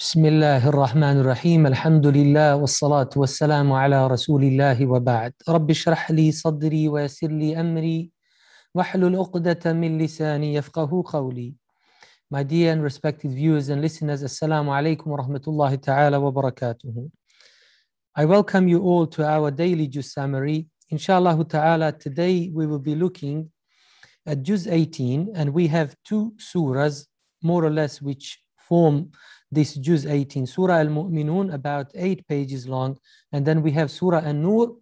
بسم الله الرحمن الرحيم الحمد لله والصلاة والسلام على رسول الله وبعد رب اشرح لي صدري ويسر لي أمري واحلل عقدة من لساني يفقه قولي My dear and respected viewers and listeners, alaikum wa rahmatullahi ta'ala wa barakatuhu. I welcome you all to our daily Juz summary. Inshallah ta'ala, today we will be looking at Juz 18 and we have two surahs more or less which form this Juz 18. Surah Al-Mu'minun about eight pages long and then we have Surah An-Nur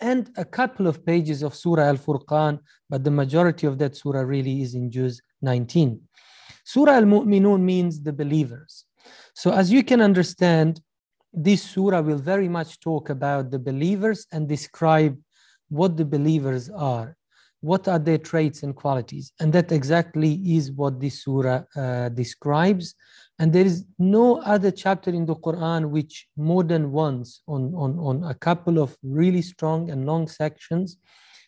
and a couple of pages of Surah Al-Furqan but the majority of that surah really is in Juz 19. Surah Al-Mu'minun means the believers. So as you can understand, this surah will very much talk about the believers and describe what the believers are. What are their traits and qualities? And that exactly is what this surah uh, describes. And there is no other chapter in the Quran which more than once on, on, on a couple of really strong and long sections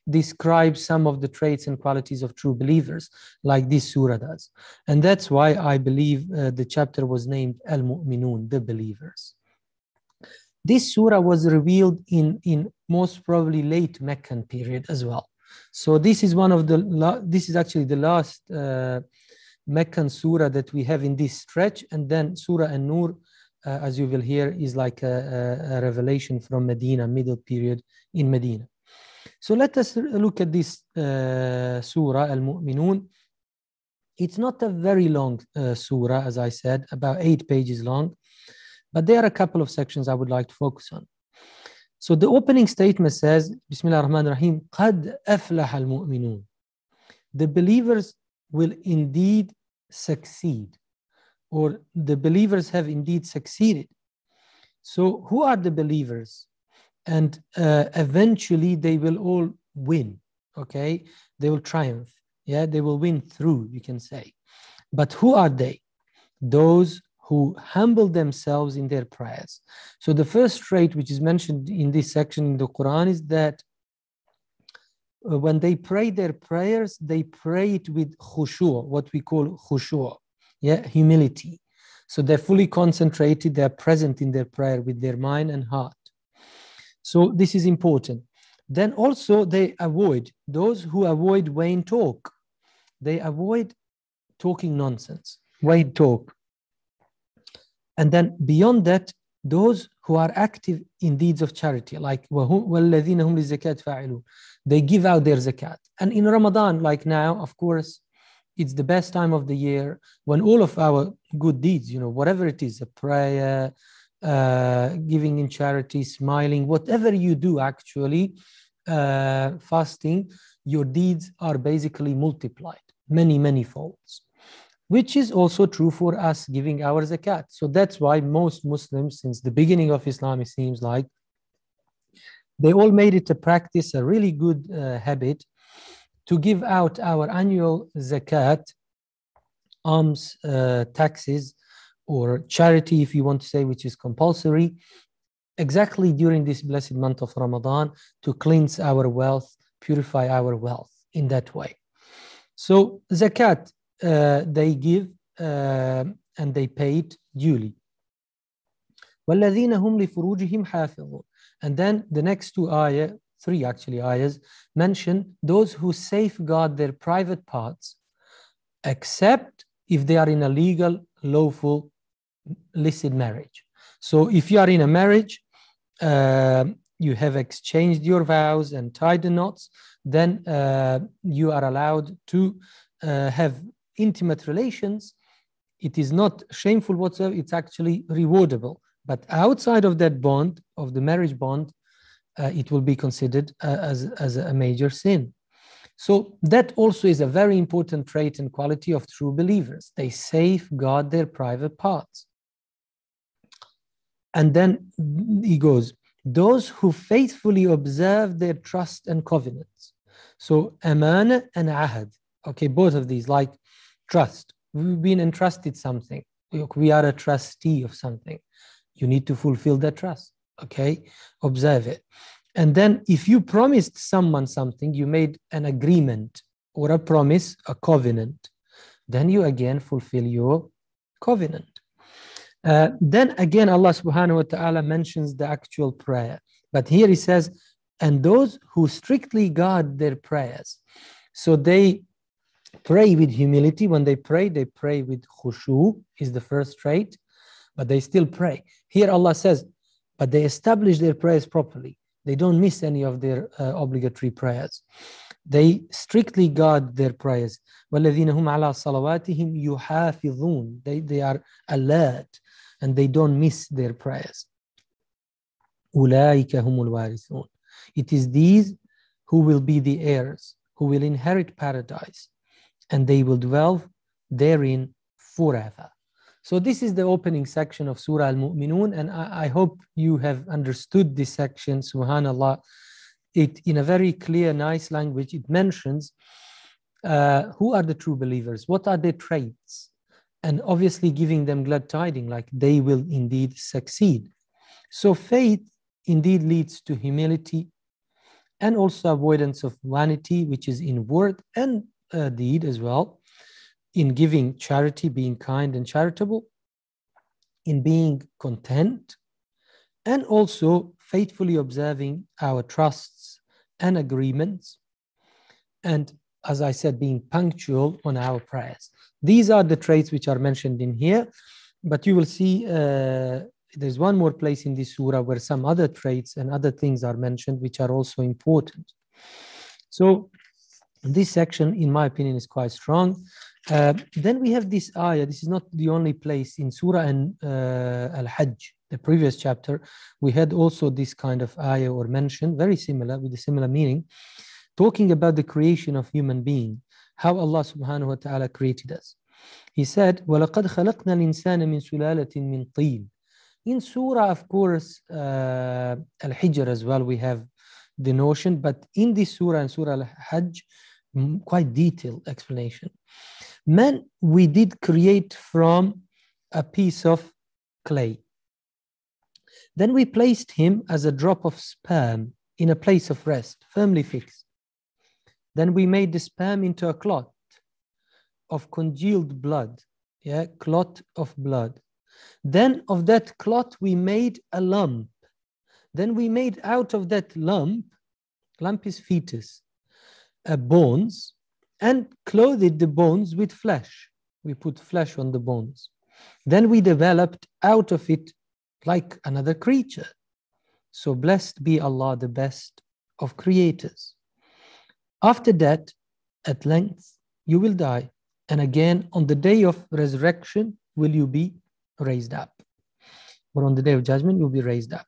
describes some of the traits and qualities of true believers, like this surah does. And that's why I believe uh, the chapter was named Al Mu'minun, the believers. This surah was revealed in, in most probably late Meccan period as well. So this is one of the, this is actually the last uh, Meccan surah that we have in this stretch. And then Surah An-Nur, uh, as you will hear, is like a, a, a revelation from Medina, middle period in Medina. So let us look at this uh, surah, Al Mu'minun. It's not a very long uh, surah, as I said, about eight pages long, but there are a couple of sections I would like to focus on. So the opening statement says, Bismillah ar-Rahman ar-Rahim, قَدْ أَفْلَحَ الْمُؤْمِنُونَ The believers will indeed succeed, or the believers have indeed succeeded. So who are the believers? and uh, eventually they will all win okay? They will triumph. Yeah they will win through you can say. But who are they? Those who humble themselves in their prayers. So the first trait which is mentioned in this section in the quran is that Uh, when they pray their prayers they pray it with khushu what we call khushu yeah humility so they're fully concentrated they're present in their prayer with their mind and heart so this is important. Then also they avoid those who avoid vain talk. They avoid talking nonsense, vain talk. And then beyond that, those who are active in deeds of charity, like they give out their zakat. And in Ramadan, like now, of course, it's the best time of the year when all of our good deeds, you know, whatever it is, a prayer, uh, giving in charity, smiling, whatever you do actually, uh, fasting, your deeds are basically multiplied many, many folds, which is also true for us giving our zakat. So that's why most Muslims, since the beginning of Islam, it seems like, they all made it a practice, a really good uh, habit to give out our annual zakat, alms, uh, taxes, or charity, if you want to say, which is compulsory, exactly during this blessed month of Ramadan to cleanse our wealth, purify our wealth in that way. So, zakat, uh, they give uh, and they pay it duly. وَالَّذِينَ هُمْ لِفُرُوجِهِمْ حَافِظُونَ and then the next two ayah, three actually ayahs, mention those who safeguard their private parts, except if they are in a legal, lawful licit marriage. So if you are in a marriage, uh, you have exchanged your vows and tied the knots, then uh, you are allowed to uh, have intimate relations. It is not shameful whatsoever, it's actually rewardable. But outside of that bond, of the marriage bond, uh, it will be considered uh, as, as a major sin. So that also is a very important trait and quality of true believers. They safeguard their private parts. And then he goes, those who faithfully observe their trust and covenants. So amana and ahad. Okay, both of these, like trust. We've been entrusted something. We are a trustee of something. You need to fulfill that trust. Okay, observe it. And then if you promised someone something, you made an agreement or a promise, a covenant, then you again fulfill your covenant. Uh, then again, Allah subhanahu wa ta'ala mentions the actual prayer. But here he says, and those who strictly guard their prayers. So they pray with humility. When they pray, they pray with khushu, is the first trait, but they still pray. Here Allah says, but they establish their prayers properly. They don't miss any of their uh, obligatory prayers. They strictly guard their prayers. وَالَّذِينَ هُمْ عَلَى صَلَوَاتِهِمْ يُحَافِظُونَ they, they are alert and they don't miss their prayers. أُولَٰئِكَ هُمُ الْوَارِثُونَ It is these who will be the heirs, who will inherit paradise, and they will dwell therein forever. So this is the opening section of Surah Al-Mu'minun, and I, I, hope you have understood this section, subhanAllah. It, in a very clear, nice language, it mentions uh, who are the true believers, what are their traits, and obviously giving them glad tidings, like they will indeed succeed. So faith indeed leads to humility and also avoidance of vanity, which is in word and uh, deed as well, in giving charity, being kind and charitable, in being content, and also faithfully observing our trusts and agreements, and as I said, being punctual on our prayers. These are the traits which are mentioned in here, but you will see uh, there's one more place in this surah where some other traits and other things are mentioned which are also important. So this section, in my opinion, is quite strong. Uh, then we have this ayah. This is not the only place in Surah and uh, Al-Hajj, the previous chapter. We had also this kind of ayah or mention, very similar with a similar meaning, talking about the creation of human being, how Allah subhanahu wa ta'ala created us. He said, وَلَقَدْ خَلَقْنَا الْإِنسَانَ مِنْ سُلَالَةٍ مِنْ طِينٍ in Surah, of course, uh, Al-Hijr as well, we have the notion, but in this Surah and Surah Al-Hajj, quite detailed explanation. Man, we did create from a piece of clay. Then we placed him as a drop of sperm in a place of rest, firmly fixed. Then we made the sperm into a clot of congealed blood, yeah, clot of blood. Then of that clot, we made a lump. Then we made out of that lump, lump is fetus, uh, bones, and clothed the bones with flesh. We put flesh on the bones. Then we developed out of it like another creature. So blessed be Allah, the best of creators. After that, at length, you will die. And again, on the day of resurrection, will you be raised up. But on the day of judgment, you'll be raised up.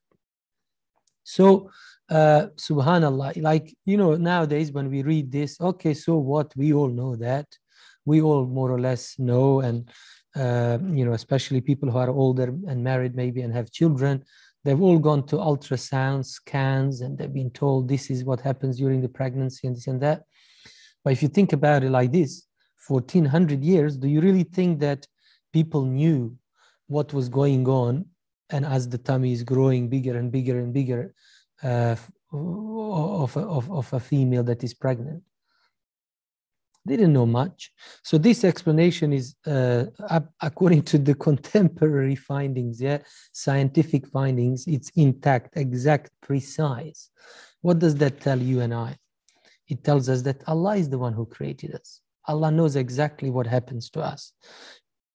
So, uh, subhanallah, like, you know, nowadays when we read this, okay, so what? We all know that. We all more or less know. And, uh, you know, especially people who are older and married maybe and have children, they've all gone to ultrasound scans and they've been told this is what happens during the pregnancy and this and that. But if you think about it like this, 1400 years, do you really think that people knew what was going on and as the tummy is growing bigger and bigger and bigger uh, of, of, of a female that is pregnant. They didn't know much. So this explanation is uh, according to the contemporary findings yeah scientific findings it's intact exact precise. What does that tell you and i? It tells us that allah is the one who created us. Allah knows exactly what happens to us.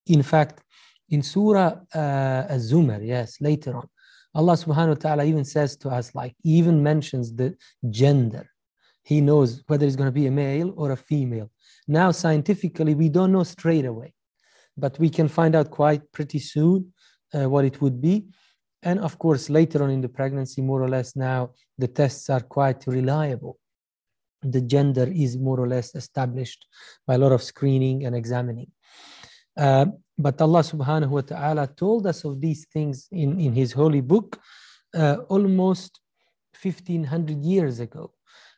In fact in Surah uh, Az-Zumar, yes, later on, Allah subhanahu wa ta'ala even says to us, like, even mentions the gender. He knows whether it's going to be a male or a female. Now, scientifically, we don't know straight away, but we can find out quite pretty soon uh, what it would be. And of course, later on in the pregnancy, more or less now, the tests are quite reliable. The gender is more or less established by a lot of screening and examining. Uh, but Allah subhanahu wa ta'ala told us of these things in, in His holy book uh, almost 1500 years ago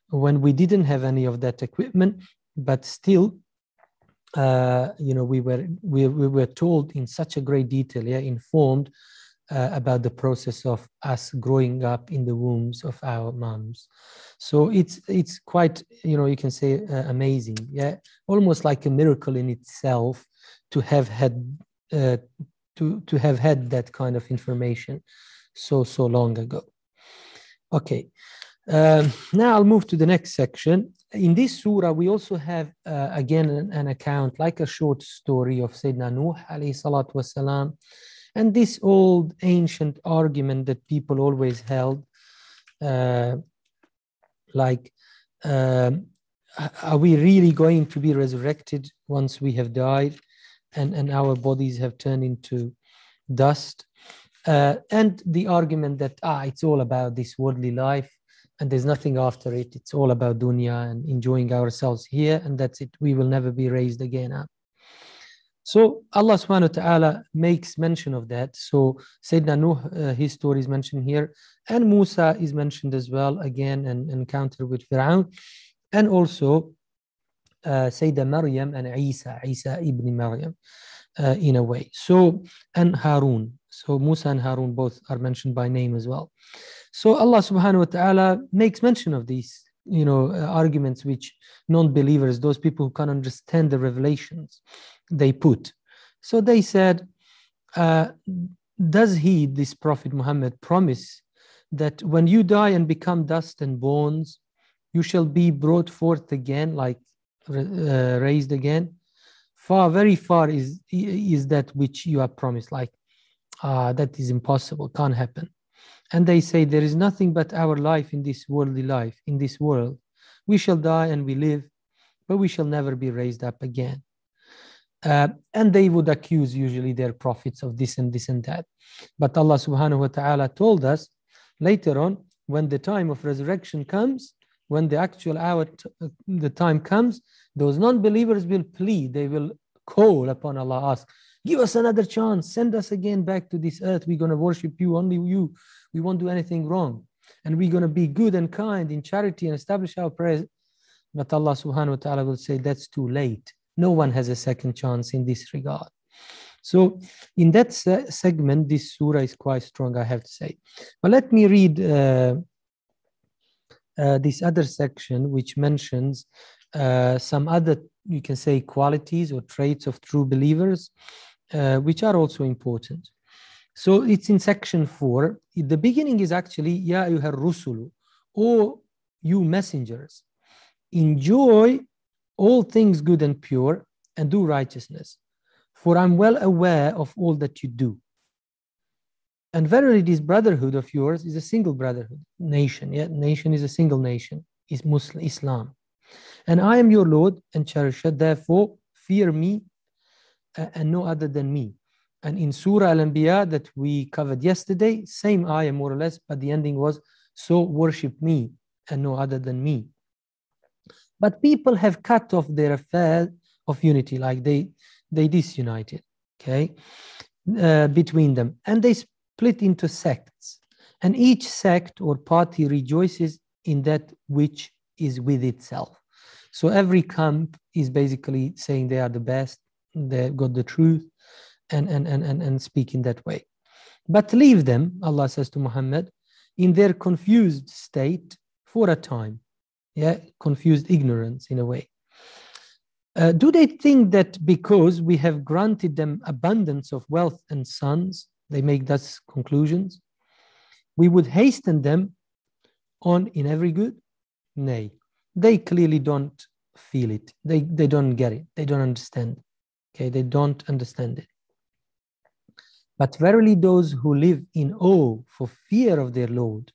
when we didn't have any of that equipment, but still, uh, you know, we were, we, we were told in such a great detail, yeah, informed uh, about the process of us growing up in the wombs of our moms. So it's it's quite you know you can say uh, amazing, yeah, almost like a miracle in itself to have had uh, to, to have had that kind of information so, so long ago. Okay, um, now I'll move to the next section. In this surah, we also have uh, again an, an, account, like a short story of Sayyidina Nuh alayhi salatu wasalam, and this old ancient argument that people always held, uh, like, um, are we really going to be resurrected once we have died and, and our bodies have turned into dust? Uh, and the argument that ah, it's all about this worldly life and there's nothing after it. It's all about dunya and enjoying ourselves here, and that's it. We will never be raised again. Huh? So Allah subhanahu wa ta'ala makes mention of that. So Sayyidina Nuh, uh, his story is mentioned here, and Musa is mentioned as well, again, an encounter with Fir'aun, and also uh, Sayyidina Maryam and Isa, Isa ibn Maryam, uh, in a way. So, and Harun. So Musa and Harun both are mentioned by name as well. So Allah subhanahu wa ta'ala makes mention of these, you know, uh, arguments which non-believers, those people who can't understand the revelations, they put. So they said, uh, does he, this Prophet Muhammad, promise that when you die and become dust and bones, you shall be brought forth again, like uh, raised again? Far, very far is, is that which you are promised. Like, uh, that is impossible, can't happen and they say there is nothing but our life in this worldly life in this world we shall die and we live but we shall never be raised up again uh, and they would accuse usually their prophets of this and this and that but allah subhanahu wa ta'ala told us later on when the time of resurrection comes when the actual hour the time comes those non-believers will plead they will call upon allah ask give us another chance send us again back to this earth we're going to worship you only you we won't do anything wrong. And we're going to be good and kind in charity and establish our prayers. But Allah subhanahu wa ta'ala will say that's too late. No one has a second chance in this regard. So, in that se- segment, this surah is quite strong, I have to say. But let me read uh, uh, this other section, which mentions uh, some other, you can say, qualities or traits of true believers, uh, which are also important. So it's in section four. The beginning is actually Ya ayyuhar rusulu, O you messengers, enjoy all things good and pure and do righteousness, for I'm well aware of all that you do. And verily, this brotherhood of yours is a single brotherhood, nation. Yeah, nation is a single nation, is Muslim Islam. And I am your Lord and cherisher, therefore fear me uh, and no other than me. And in Surah Al-Anbiya that we covered yesterday, same ayah more or less, but the ending was, so worship me and no other than me. But people have cut off their affair of unity, like they, they disunited, okay, uh, between them. And they split into sects. And each sect or party rejoices in that which is with itself. So every camp is basically saying they are the best, they've got the truth, and, and, and, and, and speak in that way. But leave them, Allah says to Muhammad, in their confused state for a time. Yeah, confused ignorance in a way. Uh, do they think that because we have granted them abundance of wealth and sons, they make thus conclusions, we would hasten them on in every good? Nay, they clearly don't feel it. They, they don't get it. They don't understand. Okay, they don't understand it. But verily, those who live in awe for fear of their Lord,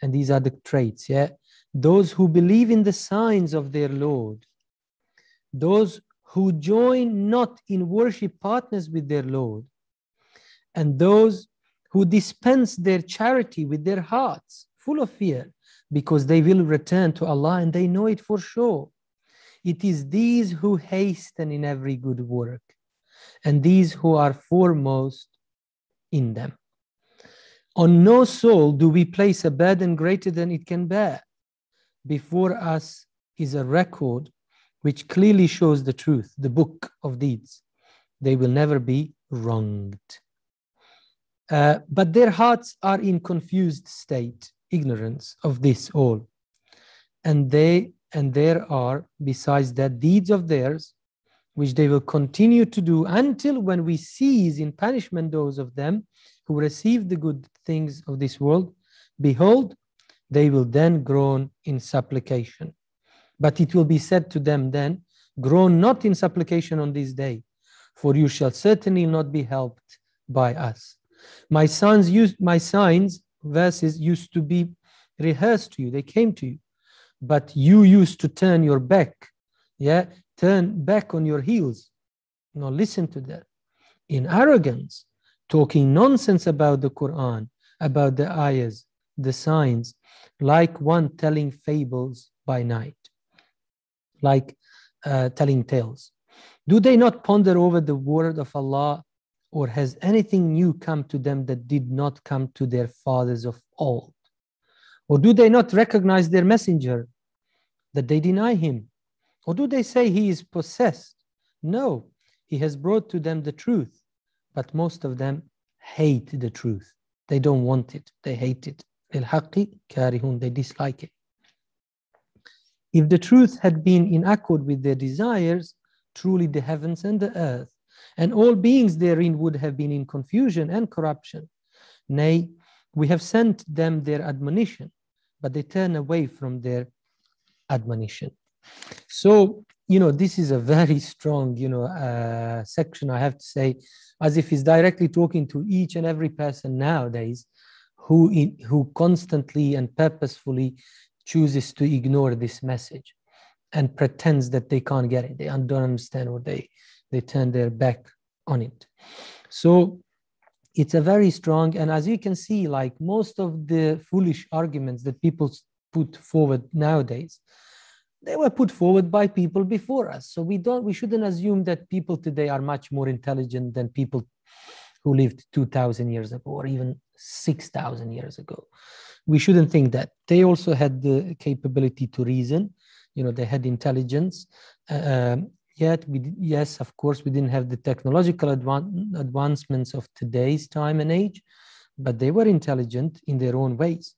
and these are the traits, yeah, those who believe in the signs of their Lord, those who join not in worship partners with their Lord, and those who dispense their charity with their hearts, full of fear, because they will return to Allah and they know it for sure. It is these who hasten in every good work, and these who are foremost in them. On no soul do we place a burden greater than it can bear. Before us is a record which clearly shows the truth, the book of deeds. They will never be wronged. Uh, but their hearts are in confused state, ignorance of this all. And they and there are, besides that, deeds of theirs which they will continue to do until when we seize in punishment those of them who receive the good things of this world. Behold, they will then groan in supplication. But it will be said to them then, Groan not in supplication on this day, for you shall certainly not be helped by us. My sons used my signs, verses used to be rehearsed to you, they came to you, but you used to turn your back, yeah, turn back on your heels. Now listen to that. In arrogance, talking nonsense about the Quran, about the ayahs, the signs, like one telling fables by night, like uh, telling tales. Do they not ponder over the word of Allah, or has anything new come to them that did not come to their fathers of old? Or do they not recognize their messenger, that they deny him? Or do they say he is possessed? No, he has brought to them the truth, but most of them hate the truth. They don't want it, they hate it. They dislike it. If the truth had been in accord with their desires, truly the heavens and the earth and all beings therein would have been in confusion and corruption. Nay, we have sent them their admonition, but they turn away from their admonition. So, you know, this is a very strong, you know, uh, section, I have to say, as if he's directly talking to each and every person nowadays who, in, who constantly and purposefully chooses to ignore this message and pretends that they can't get it, they don't understand what they, they turn their back on it. So it's a very strong, and as you can see, like most of the foolish arguments that people put forward nowadays, they were put forward by people before us. So we don't, we shouldn't assume that people today are much more intelligent than people who lived 2,000 years ago or even 6,000 years ago. We shouldn't think that. They also had the capability to reason. You know, they had intelligence. Uh, um, yet, we, yes, of course, we didn't have the technological advan- advancements of today's time and age, but they were intelligent in their own ways.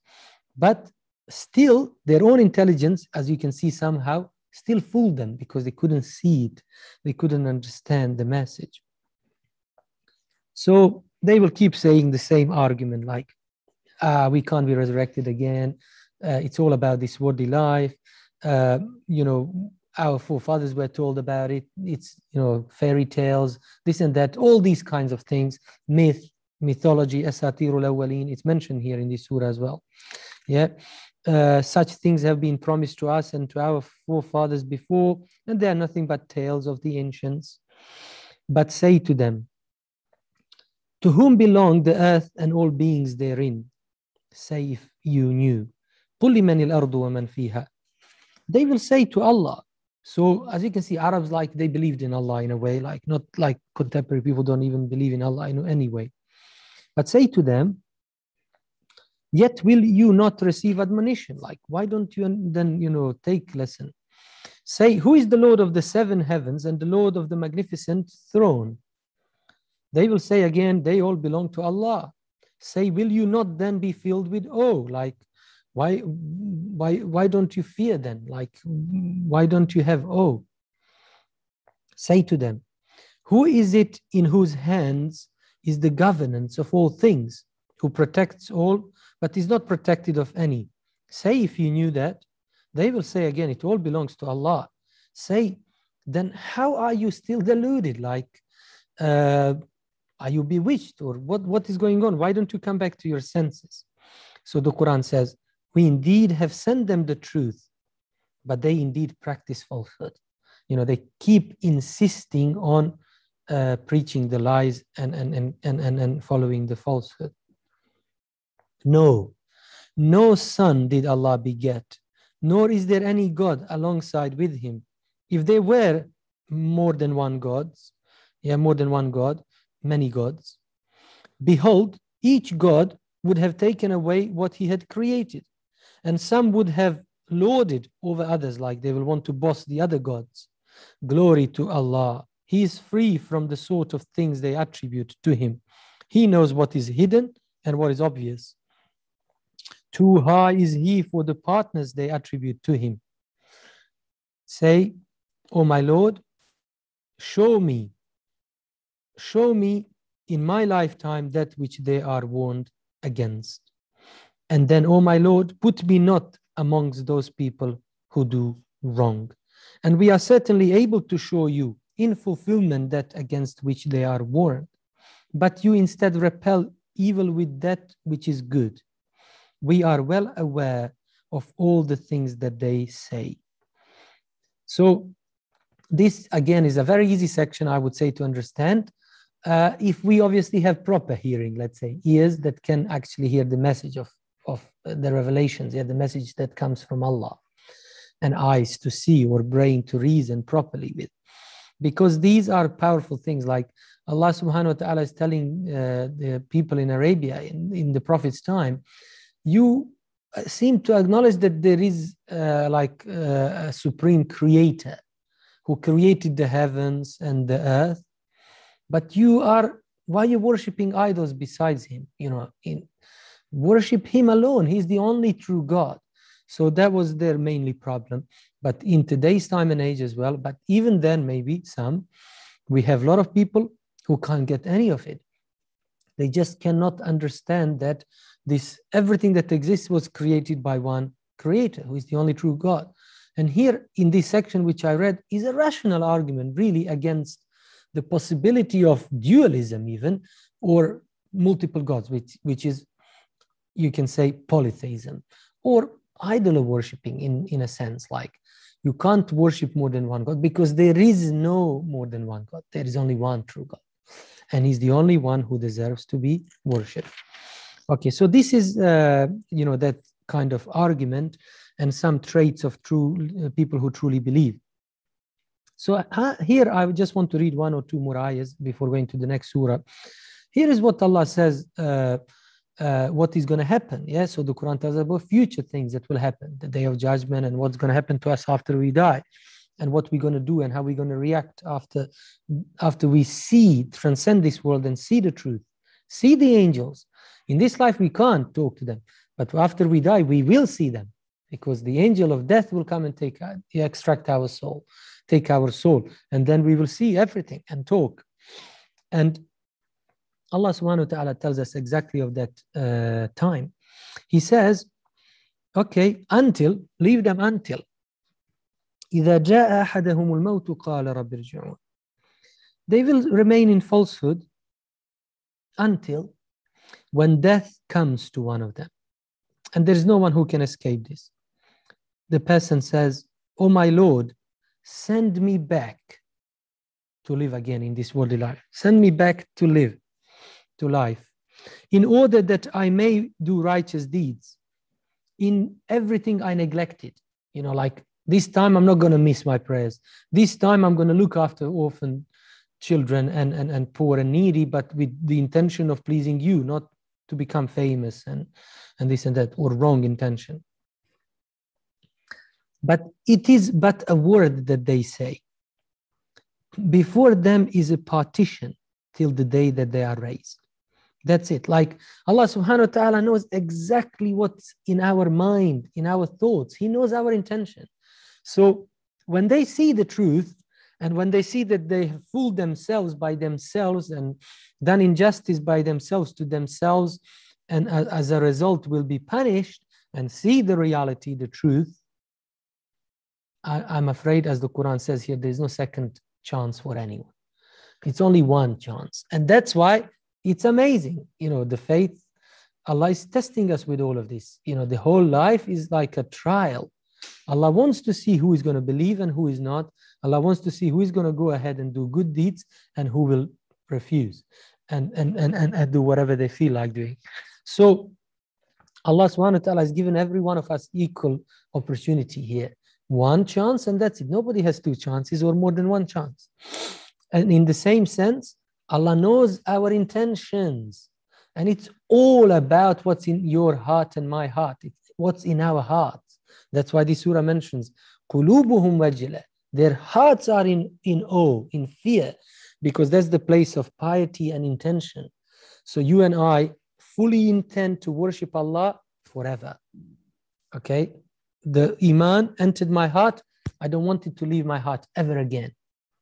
But still their own intelligence, as you can see somehow, still fooled them because they couldn't see it. They couldn't understand the message. So they will keep saying the same argument like, ah, we can't be resurrected again. Uh, it's all about this worldly life. Uh, you know, our forefathers were told about it. It's, you know, fairy tales, this and that, all these kinds of things, myth, mythology, asatirul awwalin, it's mentioned here in this surah as well. Yeah. Uh, such things have been promised to us and to our forefathers before, and they are nothing but tales of the ancients. But say to them, To whom belong the earth and all beings therein? Say if you knew. They will say to Allah. So as you can see, Arabs like they believed in Allah in a way, like not like contemporary people don't even believe in Allah in any way. But say to them, yet will you not receive admonition. Like why don't you then you know take lesson? Say who is the lord of the seven heavens and the lord of the magnificent throne? They will say again they all belong to allah. Say will you not then be filled with awe? Like why why why don't you fear then like why don't you have oh say to them who is it in whose hands is the governance of all things who protects all but is not protected of any. Say if you knew that, they will say again, it all belongs to Allah. Say, then how are you still deluded? Like, uh, are you bewitched or what, what is going on? Why don't you come back to your senses? So the Quran says, we indeed have sent them the truth, but they indeed practice falsehood. You know, they keep insisting on uh, preaching the lies and, and, and, and, and following the falsehood. No, no son did Allah beget, nor is there any God alongside with him. If there were more than one gods, yeah, more than one God, many gods, behold, each God would have taken away what he had created, and some would have lorded over others, like they will want to boss the other gods. Glory to Allah. He is free from the sort of things they attribute to him. He knows what is hidden and what is obvious. Too high is he for the partners they attribute to him. Say, O oh my Lord, show me, show me in my lifetime that which they are warned against. And then, O my Lord, put me not amongst those people who do wrong. And we are certainly able to show you in fulfillment that against which they are warned. But you instead repel evil with that which is good. We are well aware of all the things that they say. So, this again is a very easy section, I would say, to understand. Uh, if we obviously have proper hearing, let's say, ears that can actually hear the message of, of the revelations, yeah, the message that comes from Allah, and eyes to see or brain to reason properly with. Because these are powerful things like Allah subhanahu wa ta'ala is telling uh, the people in Arabia in, in the Prophet's time, you uh, seem to acknowledge that there is uh, like uh, a supreme creator who created the heavens and the earth, but you are why are you worshiping idols besides him? You know, in worship him alone. He's the only true God. So that was their mainly problem. But in today's time and age as well, but even then, maybe some, we have a lot of people who can't get any of it. They just cannot understand that this everything that exists was created by one creator, who is the only true God. And here in this section, which I read, is a rational argument really against the possibility of dualism, even, or multiple gods, which, which is, you can say, polytheism, or idol worshipping in, in a sense, like you can't worship more than one God because there is no more than one God. There is only one true God and he's the only one who deserves to be worshipped. Okay so this is uh, you know that kind of argument and some traits of true uh, people who truly believe. So uh, here i just want to read one or two more ayahs before going to the next surah. Here is what allah says uh, what is going to happen. Yeah, so the Quran tells us about future things that will happen, the day of judgment, and what's going to happen to us after we die and what we're going to do and how we're going to react after after we see transcend this world and see the truth see the angels in this life we can't talk to them but after we die we will see them because the angel of death will come and take uh, extract our soul take our soul and then we will see everything and talk and allah subhanahu wa ta'ala tells us exactly of that uh, time he says okay until leave them until إذا جاء أحدهم الموت قال رب ارجعون They will remain in falsehood until when death comes to one of them. And there is no one who can escape this. The person says, Oh my Lord, send me back to live again in this worldly life. Send me back to live, to life, in order that I may do righteous deeds in everything I neglected. You know, like this time I'm not going to miss my prayers. This time I'm going to look after orphan children and, and, and poor and needy, but with the intention of pleasing you, not to become famous and, and this and that, or wrong intention. But it is but a word that they say. Before them is a partition till the day that they are raised. That's it. Like Allah subhanahu wa ta'ala knows exactly what's in our mind, in our thoughts. He knows our intention. So when they see the truth, and when they see that they have fooled themselves by themselves and done injustice by themselves to themselves, and as a result will be punished and see the reality, the truth, I, am afraid, as the Quran says here, there's no second chance for anyone. It's only one chance. And that's why it's amazing. You know, the faith, Allah is testing us with all of this. You know, the whole life is like a trial. Allah wants to see who is going to believe and who is not. Allah wants to see who is going to go ahead and do good deeds and who will refuse and, and, and, and, and do whatever they feel like doing. So Allah subhanahu wa ta'ala has given every one of us equal opportunity here. One chance and that's it. Nobody has two chances or more than one chance. And in the same sense, Allah knows our intentions. And it's all about what's in your heart and my heart. It's what's in our heart. That's why this surah mentions قُلُوبُهُمْ وَجِلَةً Their hearts are in, in awe, in fear, because that's the place of piety and intention. So you and I fully intend to worship Allah forever. Okay? The Iman entered my heart. I don't want it to leave my heart ever again.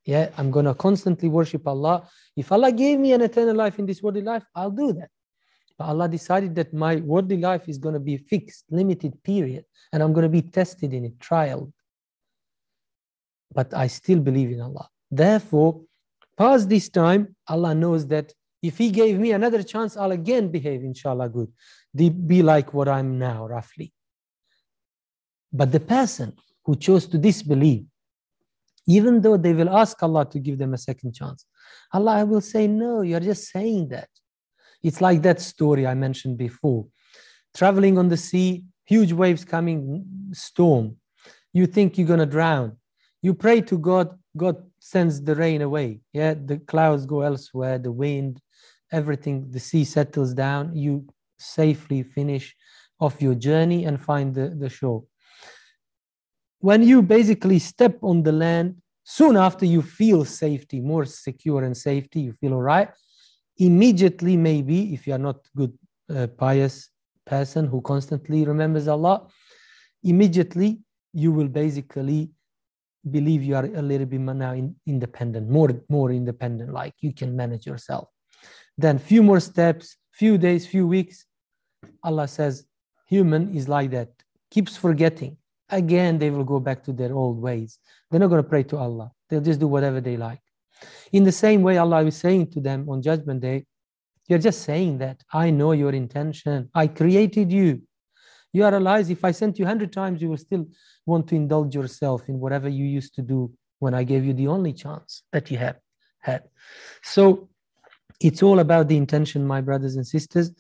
Yeah, I'm going to constantly worship Allah. If Allah gave me an eternal life in this worldly life, I'll do that. But Allah decided that my worldly life is going to be fixed, limited period, and I'm going to be tested in it, trialed. But I still believe in Allah. Therefore, past this time, Allah knows that if He gave me another chance, I'll again behave, inshallah, good. Be like what I'm now, roughly. But the person who chose to disbelieve, even though they will ask Allah to give them a second chance, Allah will say, No, you're just saying that. It's like that story I mentioned before. Traveling on the sea, huge waves coming, storm. You think you're going to drown. You pray to God, God sends the rain away. Yeah, the clouds go elsewhere, the wind, everything, the sea settles down. You safely finish off your journey and find the, the shore. When you basically step on the land, soon after you feel safety, more secure and safety, you feel all right. Immediately, maybe, if you are not good, uh, pious person who constantly remembers Allah, immediately you will basically believe you are a little bit now in, independent, more, more independent, like you can manage yourself. Then few more steps, few days, few weeks, Allah says, human is like that, keeps forgetting. Again, they will go back to their old ways. They're not going to pray to Allah. They'll just do whatever they like. In the same way, Allah is saying to them on Judgment Day, You're just saying that. I know your intention. I created you. You are alive. If I sent you 100 times, you will still want to indulge yourself in whatever you used to do when I gave you the only chance that you have had. So it's all about the intention, my brothers and sisters.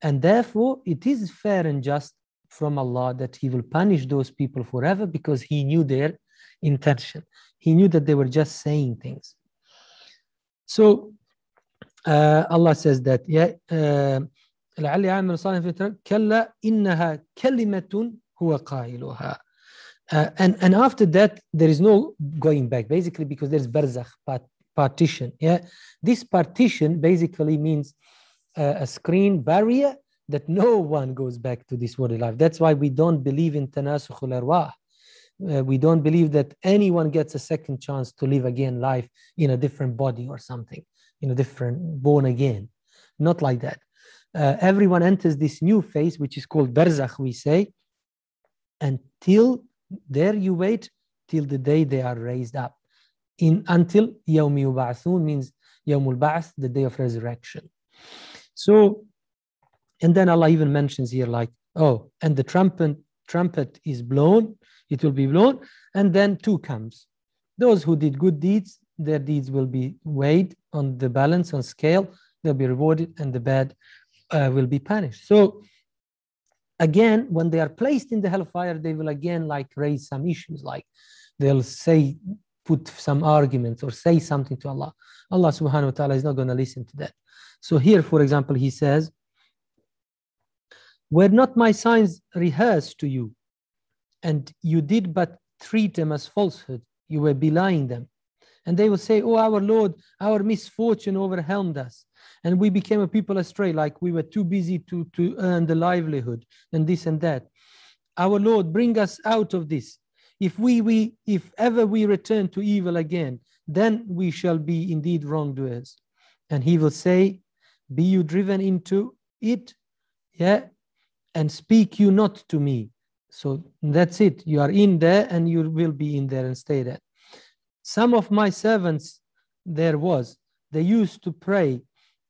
And therefore, it is fair and just from Allah that He will punish those people forever because He knew their intention. He knew that they were just saying things. So uh, Allah says that, yeah, uh, لعلي أعمل صالحا كلا إنها كلمة هو قائلها uh, and, and after that, there is no going back, basically, because there's barzakh part, partition. Yeah, this partition basically means uh, a screen barrier that no one goes back to this worldly life. That's why we don't believe in tanasukhul arwah. Uh, we don't believe that anyone gets a second chance to live again life in a different body or something, in a different born again. Not like that. Uh, everyone enters this new phase, which is called barzakh, we say, until there you wait till the day they are raised up. In until Yawmi means Yawmul Ba'ath, the day of resurrection. So and then Allah even mentions here like, oh, and the trumpet trumpet is blown, it will be blown, and then two comes. Those who did good deeds, their deeds will be weighed on the balance on scale, they'll be rewarded, and the bad uh, will be punished. So again, when they are placed in the hellfire, they will again like raise some issues, like they'll say, put some arguments or say something to Allah. Allah subhanahu wa ta'ala is not going to listen to that. So here, for example, he says, Were not my signs rehearsed to you, and you did but treat them as falsehood, you were belying them. And they will say, Oh, our Lord, our misfortune overwhelmed us. And we became a people astray like we were too busy to to earn the livelihood and this and that. Our lord bring us out of this. If we we if ever we return to evil again then we shall be indeed wrongdoers. And he will say be you driven into it? Yeah and speak you not to me so that's it you are in there and you will be in there and stay there some of my servants there was they used to pray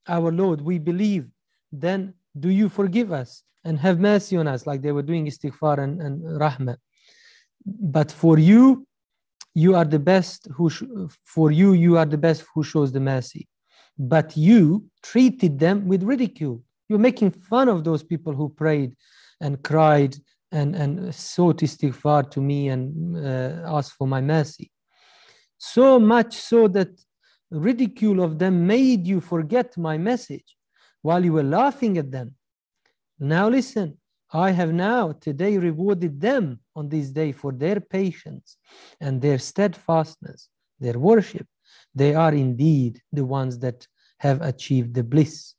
our Lord, we believe, then do you forgive us and have mercy on us, like they were doing istighfar and, and rahmah. But for you, you are the best who, for you, you are the best who shows the mercy. But you treated them with ridicule. You're making fun of those people who prayed and cried and, and sought istighfar to me and uh, asked for my mercy. So much so that ridicule of them made you forget my message while you were laughing at them. Now listen, I have now today rewarded them on this day for their patience and their steadfastness, their worship. They are indeed the ones that have achieved the bliss.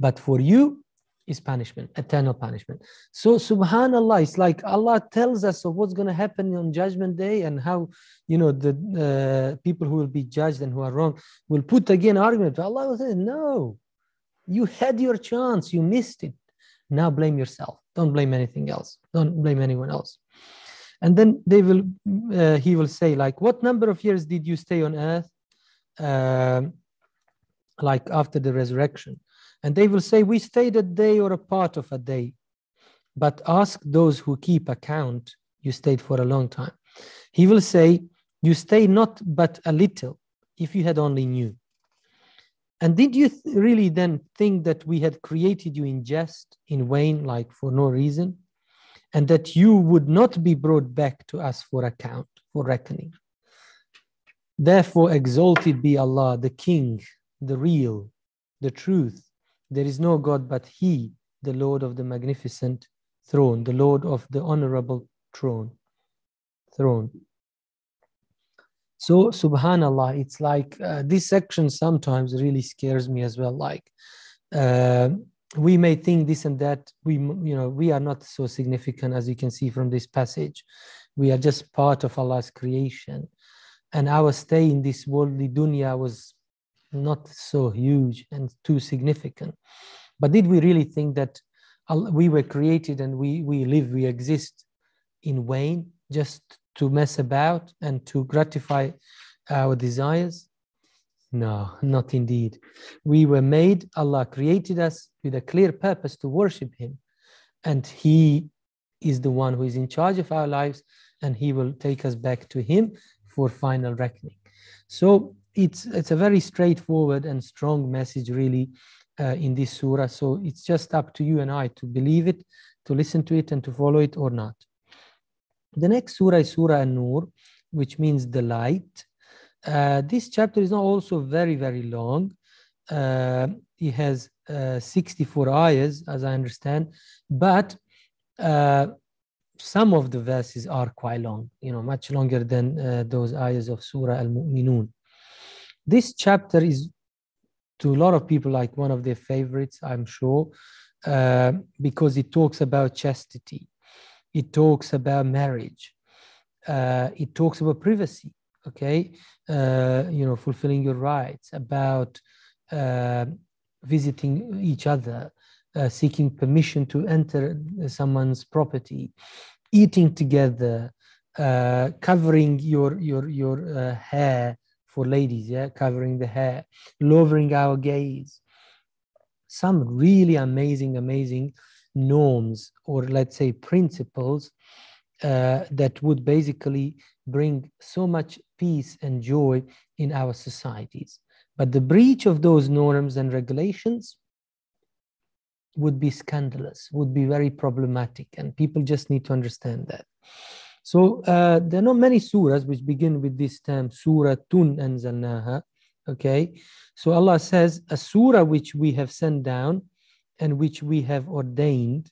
But for you, is punishment, eternal punishment. So, subhanallah, it's like Allah tells us of what's going to happen on Judgment Day and how, you know, the uh, people who will be judged and who are wrong will put again argument. Allah will say, No, you had your chance, you missed it. Now blame yourself. Don't blame anything else. Don't blame anyone else. And then they will, uh, he will say, like, what number of years did you stay on earth? Uh, like after the resurrection. And they will say, We stayed a day or a part of a day. But ask those who keep account, you stayed for a long time. He will say, You stay not but a little, if you had only knew. And did you th- really then think that we had created you in jest, in vain, like for no reason? And that you would not be brought back to us for account, for reckoning? Therefore, exalted be Allah, the King, the real, the truth, there is no God but He, the Lord of the magnificent throne, the Lord of the honorable throne. Throne. So, subhanallah, it's like uh, this section sometimes really scares me as well. Like, uh, we may think this and that. We, you know, we are not so significant as you can see from this passage. We are just part of Allah's creation, and our stay in this worldly dunya was not so huge and too significant. But did we really think that we were created and we, we live, we exist in vain just to mess about and to gratify our desires? No, not indeed. We were made, Allah created us with a clear purpose to worship Him. And He is the one who is in charge of our lives and He will take us back to Him for final reckoning. So it's it's a very straightforward and strong message really uh, in this surah. So it's just up to you and i to believe it to listen to it and to follow it or not. The next surah is surah an-nur which means the light. Uh, this chapter is not also very very long. Uh, it has uh, 64 ayahs as i understand but uh, some of the verses are quite long you know much longer than uh, those ayahs of surah al-mu'minun this chapter is to a lot of people like one of their favorites, I'm sure, uh, because it talks about chastity, it talks about marriage, uh, it talks about privacy, okay, uh, you know, fulfilling your rights, about uh, visiting each other, uh, seeking permission to enter someone's property, eating together, uh, covering your your your hair for ladies, yeah, covering the hair, lowering our gaze. Some really amazing, amazing norms, or let's say principles, uh, that would basically bring so much peace and joy in our societies. But the breach of those norms and regulations would be scandalous, would be very problematic, and people just need to understand that. So uh, there are not many surahs which begin with this term, Surah Tun anzalnaha. Okay, so Allah says, a surah which we have sent down and which we have ordained.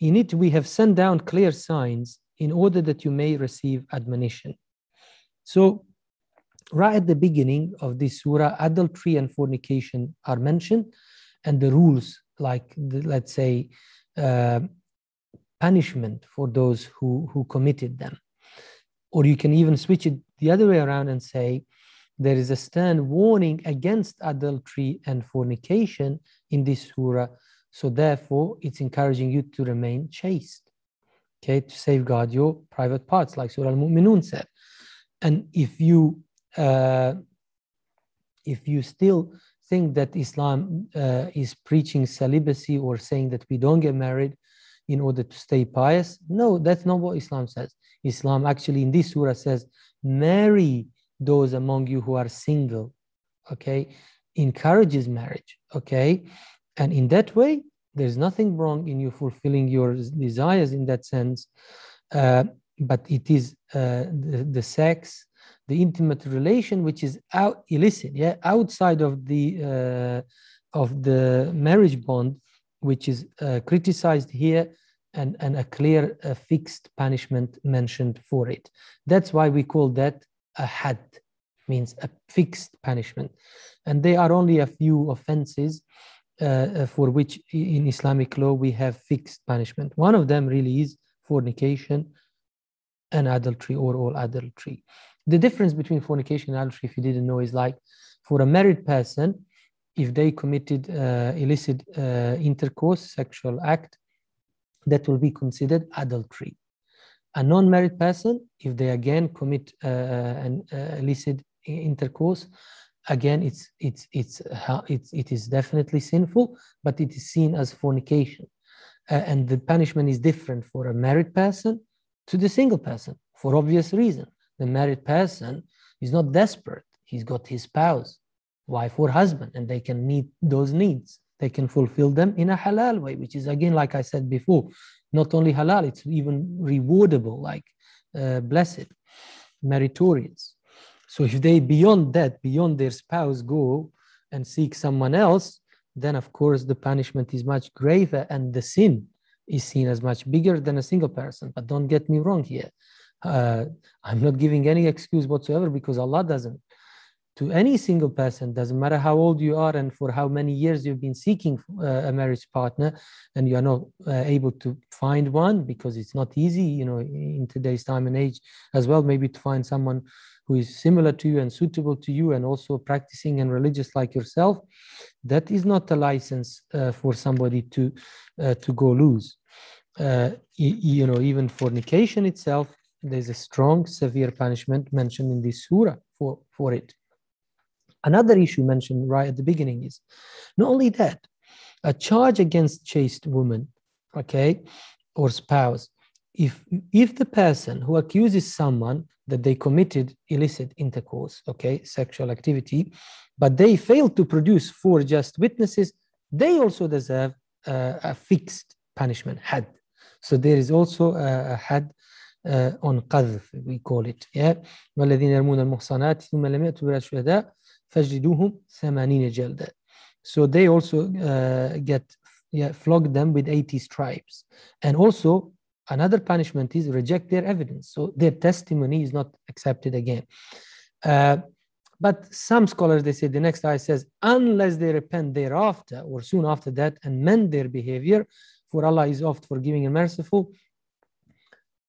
In it, we have sent down clear signs in order that you may receive admonition. So, right at the beginning of this surah, adultery and fornication are mentioned, and the rules, like the, let's say, uh, punishment for those who, who committed them. Or you can even switch it the other way around and say, there is a stern warning against adultery and fornication in this surah. So therefore, it's encouraging you to remain chaste, okay, to safeguard your private parts, like Surah Al-Mu'minun said. And if you uh, if you still think that Islam uh, is preaching celibacy or saying that we don't get married, in order to stay pious. No, that's not what Islam says. Islam actually in this surah says, marry those among you who are single, okay? Encourages marriage, okay? And in that way, there's nothing wrong in you fulfilling your desires in that sense. Uh, but it is uh, the, the sex, the intimate relation, which is out illicit, yeah, outside of the uh, of the marriage bond, which is uh, criticized here and, and a clear uh, fixed punishment mentioned for it. That's why we call that a had, means a fixed punishment. And there are only a few offenses uh, for which in Islamic law we have fixed punishment. One of them really is fornication and adultery or all adultery. The difference between fornication and adultery, if you didn't know, is like for a married person, if they committed uh, illicit uh, intercourse, sexual act, that will be considered adultery. A non-married person, if they again commit uh, an uh, illicit intercourse, again it's it's it's it's it is definitely sinful but it is seen as fornication. Uh, and the punishment is different for a married person to the single person for obvious reason. The married person is not desperate. He's got his spouse wife or husband and they can meet those needs they can fulfill them in a halal way which is again like i said before not only halal it's even rewardable like uh, blessed meritorious so if they beyond that, beyond their spouse, go and seek someone else, then of course the punishment is much graver and the sin is seen as much bigger than a single person. But don't get me wrong here. Uh, I'm not giving any excuse whatsoever because Allah doesn't to any single person, doesn't matter how old you are and for how many years you've been seeking uh, a marriage partner, and you are not uh, able to find one because it's not easy, you know, in today's time and age as well, maybe to find someone who is similar to you and suitable to you and also practicing and religious like yourself, that is not a license uh, for somebody to, uh, to go lose. Uh, you know, even fornication itself, there's a strong, severe punishment mentioned in this surah for, for it. Another issue mentioned right at the beginning is not only that, a charge against chaste woman, okay, or spouse, if if the person who accuses someone that they committed illicit intercourse, okay, sexual activity, but they failed to produce four just witnesses, they also deserve uh, a fixed punishment, had. So there is also a, a had uh, on qadhf, we call it. Yeah. والذين يرمون المحصنات ثم لم يأتوا بالشهداء فَجْلِدُوهُمْ ثَمَانِينَ جَلْدًا So they also uh, get yeah, flogged them with 80 stripes. And also another punishment is reject their evidence. So their testimony is not accepted again. Uh, but some scholars, they say the next ayah says, unless they repent thereafter or soon after that and mend their behavior, for Allah is oft forgiving and merciful.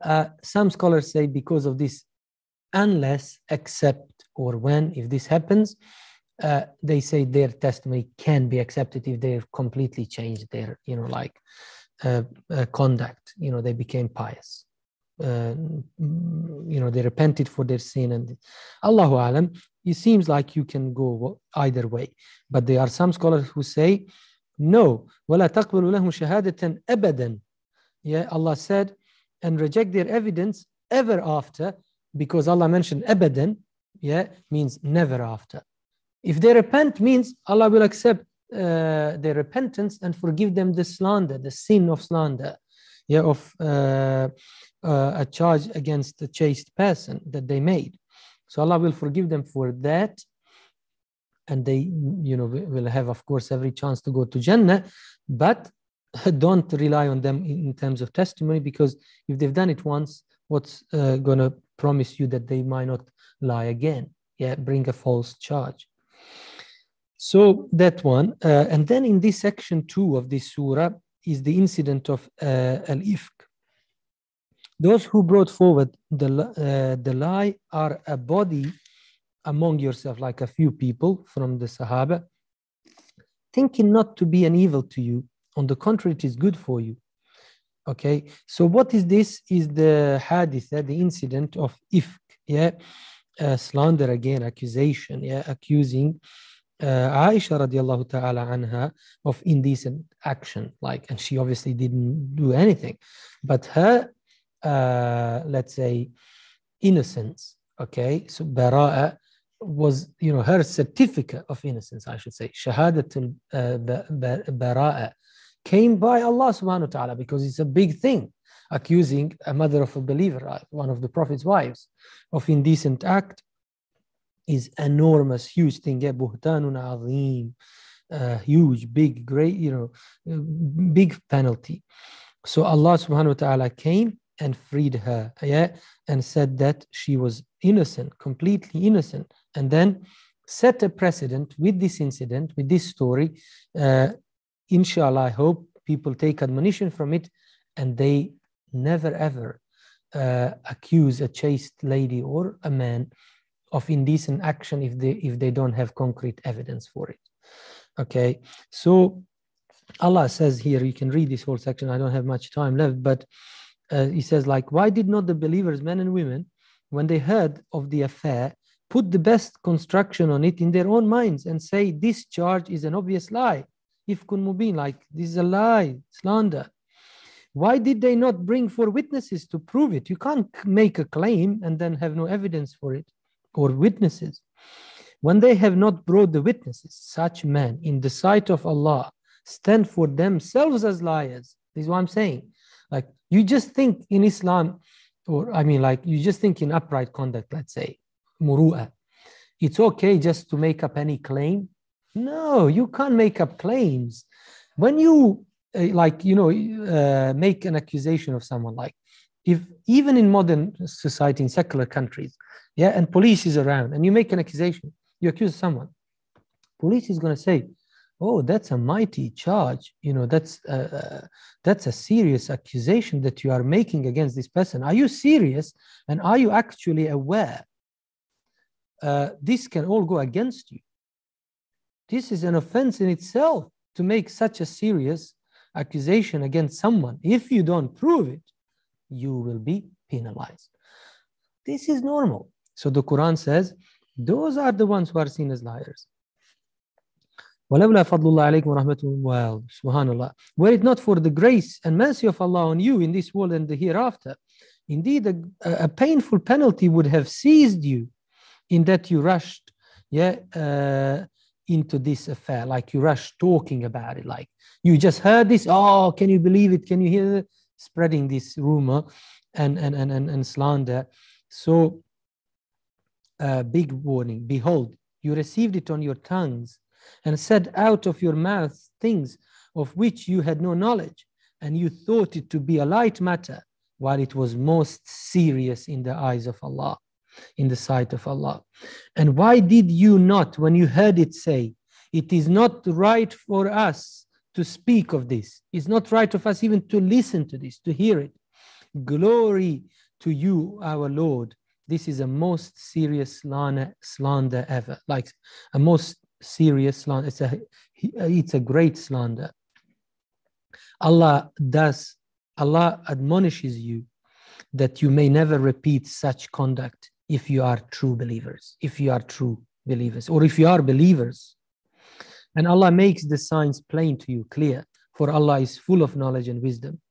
Uh, some scholars say because of this, unless, except, or when, if this happens, uh, they say their testimony can be accepted if they've completely changed their, you know, like uh, uh, conduct. You know, they became pious. Uh, you know, they repented for their sin, and Allahu alam. It seems like you can go either way, but there are some scholars who say, no, ولا تقبل لهم شهادة أبدا. Yeah, Allah said, and reject their evidence ever after, because Allah mentioned abadan, yeah, means never after. If they repent, means Allah will accept uh, their repentance and forgive them the slander, the sin of slander, yeah, of uh, uh, a charge against a chaste person that they made. So Allah will forgive them for that, and they, you know, will have, of course, every chance to go to Jannah. But don't rely on them in terms of testimony, because if they've done it once, what's uh, going to promise you that they might not lie again, yeah, bring a false charge. So that one, uh, and then in this section two of this surah is the incident of uh, al-ifk. Those who brought forward the, uh, the lie are a body among yourself, like a few people from the Sahaba, thinking not to be an evil to you. On the contrary, it is good for you. Okay, so what is this? Is the hadith, uh, the incident of ifk, yeah, uh, slander again, accusation, yeah, accusing uh, Aisha radiallahu ta'ala anha of indecent action, like, and she obviously didn't do anything, but her, uh, let's say, innocence, okay, so bara'a was, you know, her certificate of innocence, I should say, shahadatul uh, bara'a came by Allah subhanahu wa ta'ala because it's a big thing accusing a mother of a believer, one of the Prophet's wives, of indecent act is enormous, huge thing. Buhtanun uh, huge, big, great, you know, big penalty. So Allah subhanahu wa ta'ala came and freed her, yeah, and said that she was innocent, completely innocent, and then set a precedent with this incident, with this story, uh, inshallah, I hope people take admonition from it and they never ever uh, accuse a chaste lady or a man of indecent action if they if they don't have concrete evidence for it. Okay? So allah says here you can read this whole section i don't have much time left but uh, he says like why did not the believers men and women when they heard of the affair put the best construction on it in their own minds and say this charge is an obvious lie ifkun mubin like this is a lie slander why did they not bring four witnesses to prove it? You can't make a claim and then have no evidence for it or witnesses. When they have not brought the witnesses, such men in the sight of Allah stand for themselves as liars. This is what I'm saying. Like you just think in Islam, or I mean, like you just think in upright conduct, let's say, muru'ah. It's okay just to make up any claim. No, you can't make up claims. When you uh, like you know uh, make an accusation of someone like if even in modern society in secular countries yeah and police is around and you make an accusation you accuse someone police is going to say oh that's a mighty charge. You know that's a, that's a serious accusation that you are making against this person. Are you serious? And are you actually aware uh, this can all go against you this is an offense in itself to make such a serious accusation against someone, if you don't prove it, you will be penalized. This is normal. So the Quran says, those are the ones who are seen as liars. ولولا فضل الله عليكم ورحمته well, subhanallah were it not for the grace and mercy of Allah on you in this world and the hereafter indeed a, a painful penalty would have seized you in that you rushed yeah uh, into this affair like you rush talking about it like you just heard this. Oh, can you believe it? Can you hear? Spreading this rumor and, and, and, and, and slander. So, uh, big warning Behold, you received it on your tongues and said out of your mouths things of which you had no knowledge, and you thought it to be a light matter, while it was most serious in the eyes of Allah, in the sight of Allah. And why did you not, when you heard it say, It is not right for us to speak of this. It's not right of us even to listen to this, to hear it. Glory to you, our Lord. This is a most serious slander, slander ever, like a most serious slander. It's a, it's a great slander. Allah does, Allah admonishes you that you may never repeat such conduct if you are true believers, if you are true believers, or if you are believers. And Allah makes the signs plain to you, clear, for Allah is full of knowledge and wisdom.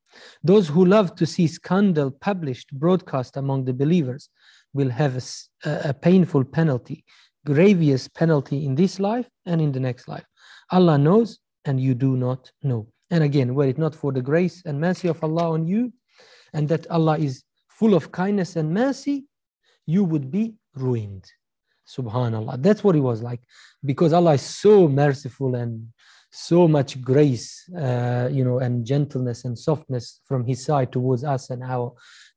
Those who love to see scandal published, broadcast among the believers, will have a, a painful penalty, grievous penalty in this life and in the next life. Allah knows and you do not know. And again, were it not for the grace and mercy of Allah on you, and that Allah is full of kindness and mercy, you would be ruined. Subhanallah. That's what it was like. Because Allah is so merciful and so much grace, uh, you know, and gentleness and softness from His side towards us and our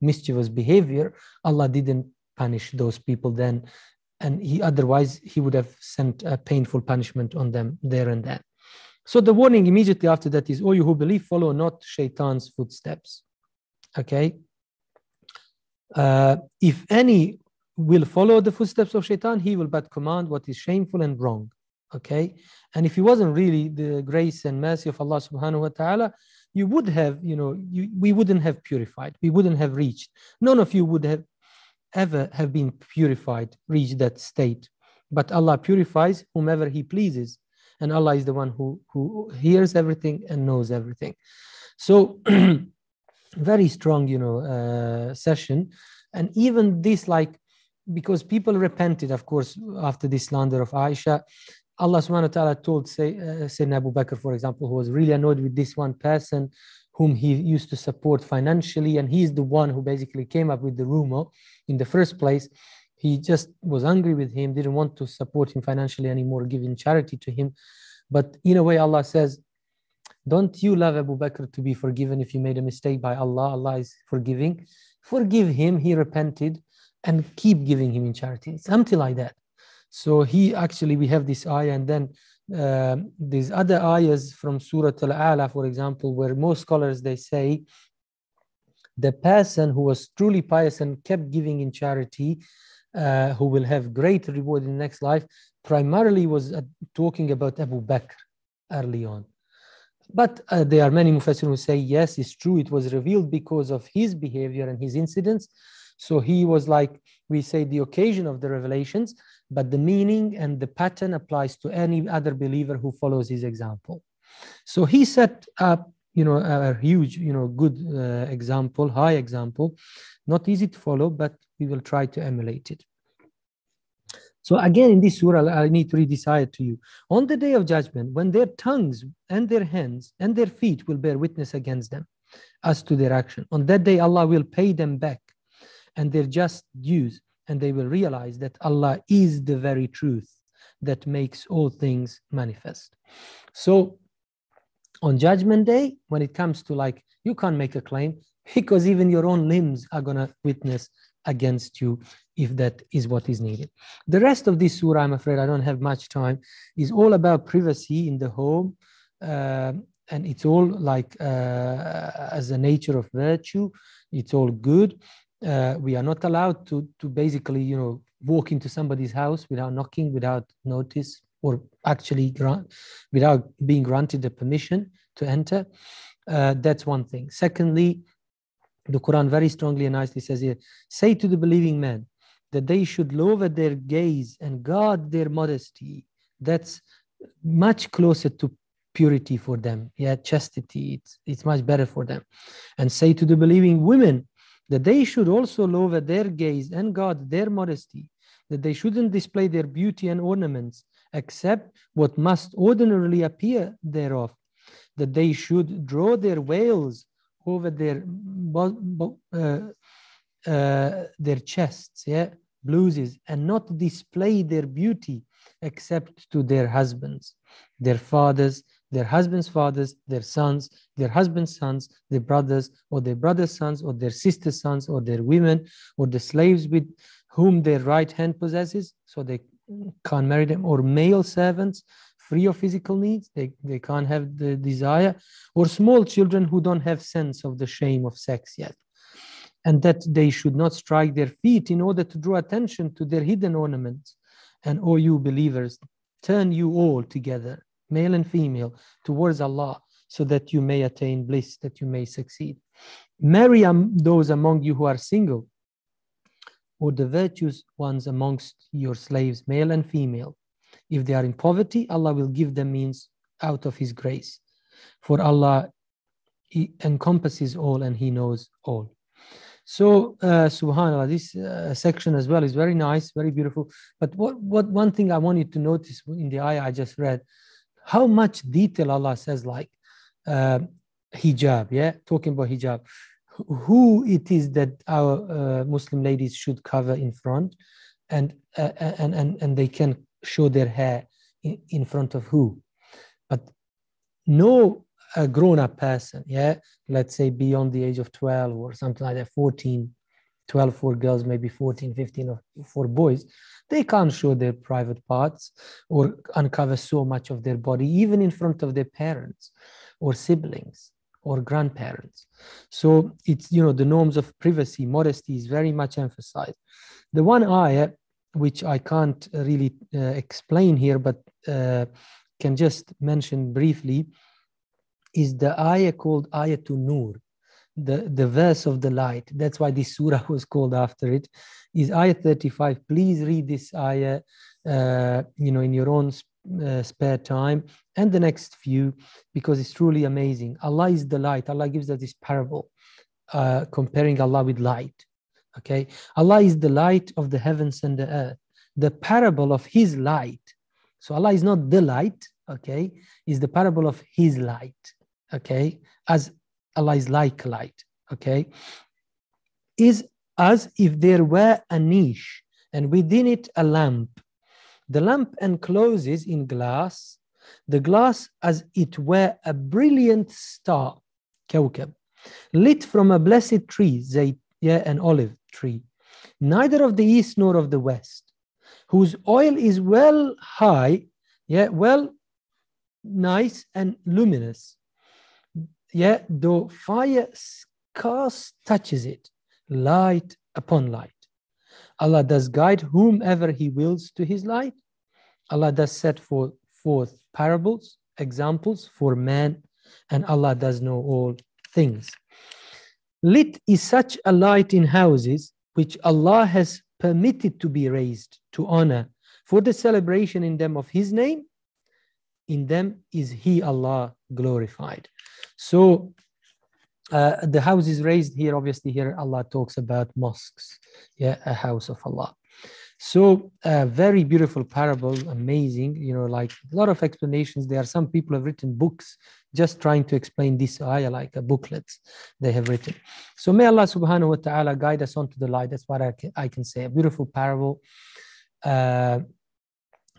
mischievous behavior, Allah didn't punish those people then. And He otherwise He would have sent a painful punishment on them there and then. So the warning immediately after that is, "O you who believe, follow not Shaitan's footsteps." Okay. Uh, if any will follow the footsteps of shaitan, he will but command what is shameful and wrong. Okay. And if he wasn't really the grace and mercy of Allah subhanahu wa ta'ala, you would have, you know, you, we wouldn't have purified. We wouldn't have reached. None of you would have ever have been purified, reached that state. But Allah purifies whomever He pleases. And Allah is the one who, who hears everything and knows everything. So, very strong, you know, uh, session. And even this, like, because people repented, of course, after the slander of Aisha. Allah subhanahu wa ta'ala told say, uh, Sayyidina Abu Bakr, for example, who was really annoyed with this one person whom he used to support financially, and he's the one who basically came up with the rumor in the first place. He just was angry with him, didn't want to support him financially anymore, giving charity to him. But in a way, Allah says, Don't you love Abu Bakr to be forgiven if you made a mistake by Allah? Allah is forgiving. Forgive him, he repented and keep giving him in charity, something like that. So he actually, we have this ayah, and then um, these other ayahs from Surah Al-Ala, for example, where most scholars, they say, the person who was truly pious and kept giving in charity, uh, who will have great reward in the next life, primarily was uh, talking about Abu Bakr early on. But uh, there are many Mufassir who say, yes, it's true, it was revealed because of his behavior and his incidents. So he was like, we say, the occasion of the revelations, but the meaning and the pattern applies to any other believer who follows his example. So he set up, you know, a huge, you know, good uh, example, high example, not easy to follow, but we will try to emulate it. So again, in this surah, I need to read this ayah to you. On the day of judgment, when their tongues and their hands and their feet will bear witness against them as to their action, on that day Allah will pay them back and their just dues and they will realize that Allah is the very truth that makes all things manifest. So on judgment day, when it comes to like, you can't make a claim because even your own limbs are going to witness against you if that is what is needed. The rest of this surah, I'm afraid I don't have much time, is all about privacy in the home. Uh, and it's all like uh, as a nature of virtue, it's all good uh, we are not allowed to to basically you know walk into somebody's house without knocking without notice or actually grant without being granted the permission to enter. Uh, that's one thing. Secondly the quran very strongly and nicely says here say to the believing men that they should lower their gaze and guard their modesty. That's much closer to purity for them. Yeah chastity. It's, it's much better for them. And say to the believing women that they should also lower their gaze and guard their modesty, that they shouldn't display their beauty and ornaments, except what must ordinarily appear thereof, that they should draw their veils over their uh, uh, their chests, yeah, blouses, and not display their beauty except to their husbands, their fathers, their husbands' fathers, their sons, their husbands' sons, their brothers, or their brothers' sons, or their sisters' sons, or their women, or the slaves with whom their right hand possesses, so they can't marry them, or male servants free of physical needs, they, they can't have the desire, or small children who don't have sense of the shame of sex yet. And that they should not strike their feet in order to draw attention to their hidden ornaments. And, O you believers, turn you all together male and female, towards Allah, so that you may attain bliss, that you may succeed. Marry those among you who are single, or the virtuous ones amongst your slaves, male and female. If they are in poverty, Allah will give them means out of His grace. For Allah he encompasses all and He knows all. So, uh, subhanAllah, this uh, section as well is very nice, very beautiful. But what, what one thing I want you to notice in the ayah I just read how much detail Allah says, like uh, hijab, yeah, talking about hijab, who it is that our uh, Muslim ladies should cover in front, and uh, and and and they can show their hair in, in front of who, but no a grown-up person, yeah, let's say beyond the age of 12 or something like that, 14, 12 for girls, maybe 14, 15 or for boys, they can't show their private parts or uncover so much of their body, even in front of their parents or siblings or grandparents. So it's, you know, the norms of privacy, modesty is very much emphasized. The one ayah, which I can't really uh, explain here, but uh, can just mention briefly, is the ayah called Ayatul Nur the, the verse of the light. That's why this surah was called after it. Is ayah 35. Please read this ayah, uh, you know, in your own uh, spare time and the next few, because it's truly amazing. Allah is the light. Allah gives us this parable, uh, comparing Allah with light. Okay, Allah is the light of the heavens and the earth. The parable of His light. So Allah is not the light. Okay, is the parable of His light. Okay, as Allah is like light, okay, is as if there were a niche and within it a lamp. The lamp encloses in glass, the glass as it were a brilliant star, kawkab, lit from a blessed tree, zayt, yeah, an olive tree, neither of the east nor of the west, whose oil is well high, yeah, well nice and luminous. Yeah, though fire scarce touches it, light upon light. Allah does guide whomever He wills to His light. Allah does set forth, forth parables, examples for man, and Allah does know all things. Lit is such a light in houses which Allah has permitted to be raised to honor for the celebration in them of His name. In them is He, Allah, glorified. So uh, the house is raised here. Obviously, here Allah talks about mosques, yeah, a house of Allah. So uh, very beautiful parable, amazing. You know, like a lot of explanations. There are some people have written books just trying to explain this ayah, like a booklets they have written. So may Allah Subhanahu wa Taala guide us onto the light. That's what I can, I can say. A beautiful parable. Uh,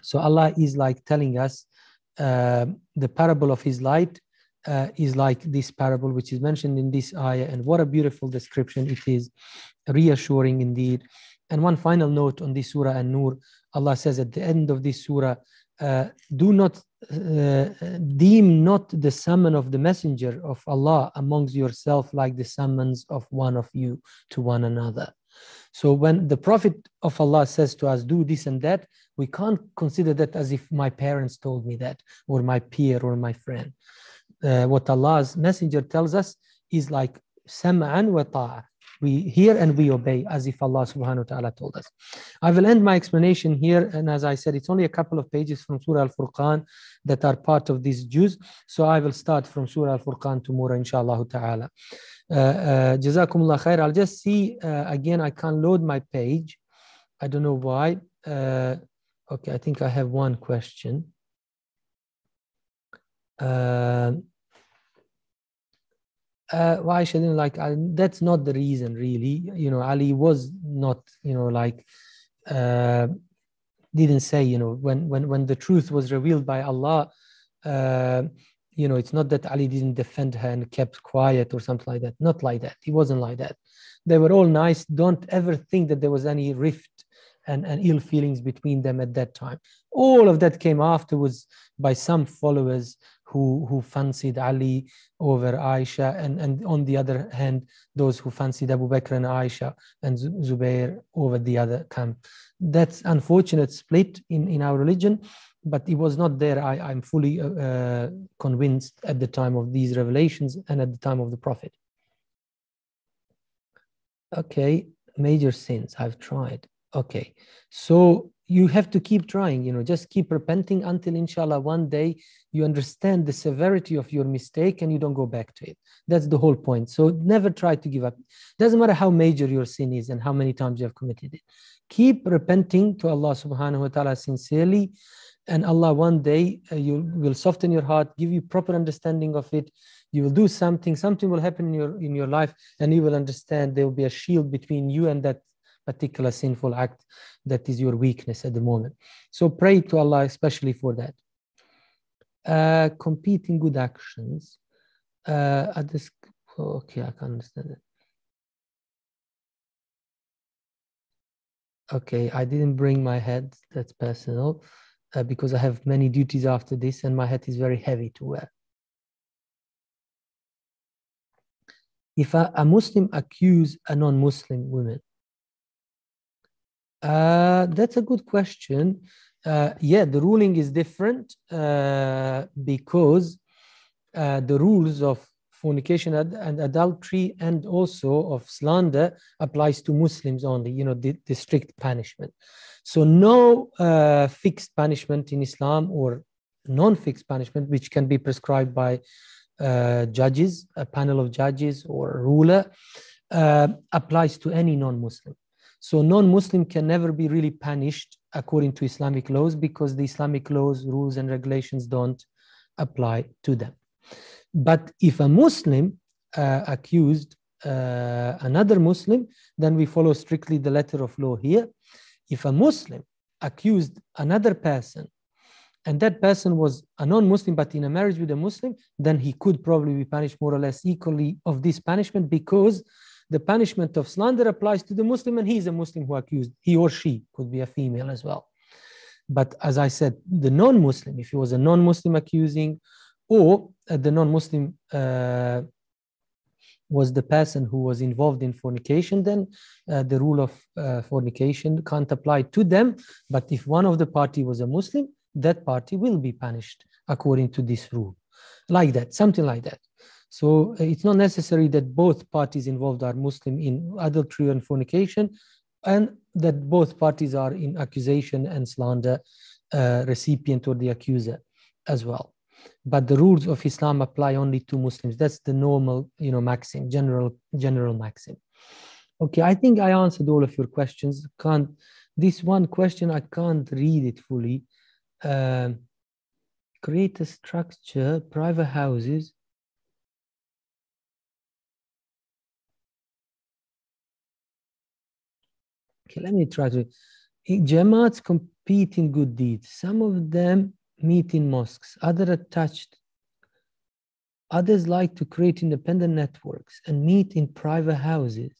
so Allah is like telling us uh, the parable of His light uh, is like this parable which is mentioned in this ayah and what a beautiful description it is reassuring indeed. And one final note on this surah an-nur. Allah says at the end of this surah uh, do not uh, deem not the summon of the messenger of allah amongst yourself like the summons of one of you to one another. So when the prophet of allah says to us do this and that we can't consider that as if my parents told me that or my peer or my friend uh, what Allah's messenger tells us is like sam'an wa ta'a. We hear and we obey as if Allah subhanahu wa ta'ala told us. I will end my explanation here. And as I said, it's only a couple of pages from Surah Al-Furqan that are part of these juz. So I will start from Surah Al-Furqan tomorrow, inshallah ta'ala. Uh, uh, Jazakumullah khair. I'll just see uh, again, I can't load my page. I don't know why. Uh, okay, I think I have one question. Uh, uh, why shouldn't like that's not the reason really. You know ali was not you know like uh, didn't say you know when when when the truth was revealed by allah uh, you know it's not that ali didn't defend her and kept quiet or something like that. Not like that. He wasn't like that. They were all nice. Don't ever think that there was any rift and, and ill feelings between them at that time. All of that came afterwards by some followers who, who fancied Ali over Aisha, and, and on the other hand, those who fancied Abu Bakr and Aisha and Zubair over the other camp. That's unfortunate split in, in our religion, but it was not there. I, I'm fully uh, uh, convinced at the time of these revelations and at the time of the Prophet. Okay, major sins, I've tried. Okay, so you have to keep trying you know just keep repenting until inshallah one day you understand the severity of your mistake and you don't go back to it. That's the whole point. So never try to give up. Doesn't matter how major your sin is and how many times you have committed it. Keep repenting to allah subhanahu wa ta'ala sincerely and allah one day uh, you will soften your heart give you proper understanding of it. You will do something something will happen in your in your life and you will understand there will be a shield between you and that particular sinful act that is your weakness at the moment. So pray to Allah especially for that. Uh, competing good actions. Uh, at this, okay, I can understand it. Okay, I didn't bring my head. That's personal uh, because I have many duties after this, and my head is very heavy to wear. If a, a Muslim accuse a non-Muslim woman uh, that's a good question. Uh, yeah, the ruling is different uh, because uh, the rules of fornication and adultery and also of slander applies to Muslims only, you know, the, the strict punishment. So no uh, fixed punishment in Islam or non-fixed punishment, which can be prescribed by uh, judges, a panel of judges or a ruler, applies to any non-Muslim. So non-Muslim can never be really punished according to Islamic laws because the Islamic laws, rules, and regulations don't apply to them. But if a Muslim uh, accused uh, another Muslim, then we follow strictly the letter of law here. If a Muslim accused another person and that person was a non-Muslim but in a marriage with a Muslim, then he could probably be punished more or less equally of this punishment because the punishment of slander applies to the Muslim, and he's a Muslim who accused, he or she could be a female as well. But as I said, the non-Muslim, if he was a non-Muslim accusing, or uh, the non-Muslim uh, was the person who was involved in fornication, then uh, the rule of uh, fornication can't apply to them. But if one of the party was a Muslim, that party will be punished according to this rule. Like that, something like that. So uh, it's not necessary that both parties involved are Muslim in adultery and fornication, and that both parties are in accusation and slander uh, recipient or the accuser as well but the rules of Islam apply only to Muslims. That's the normal, you know, maxim, general, general maxim. Okay, I think I answered all of your questions. Can't this one question I can't read it fully. Um, create a structure, private houses. Okay, let me try to. Jamaats compete in good deeds. Some of them meet in mosques, other attached. Others like to create independent networks and meet in private houses,